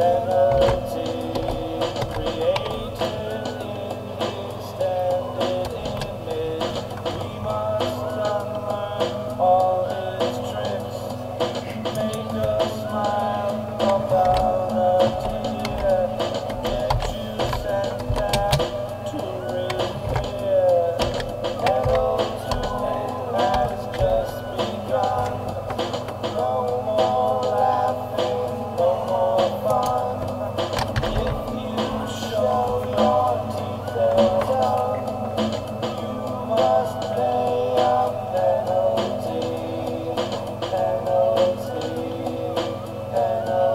terra Amen.